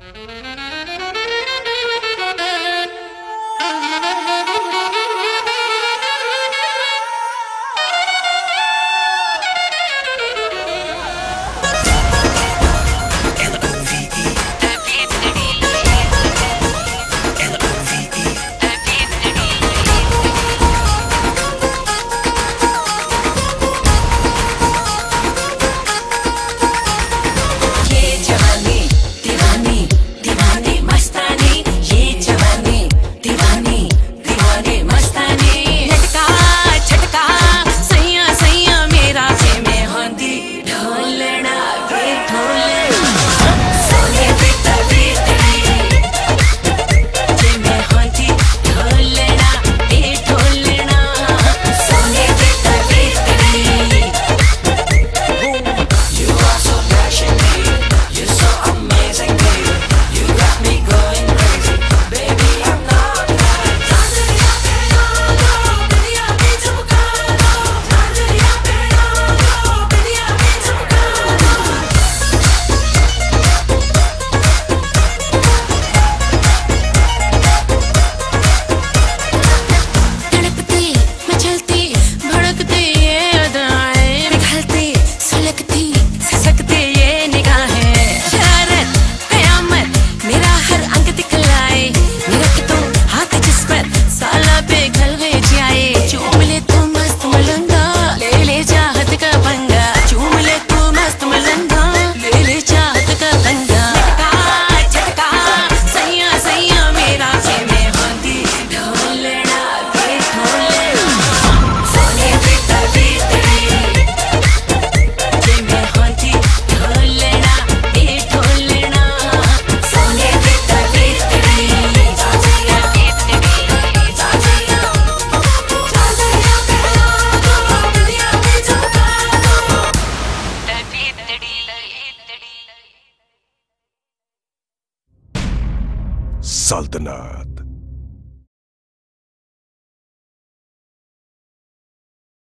ये 맘이 सल्तनत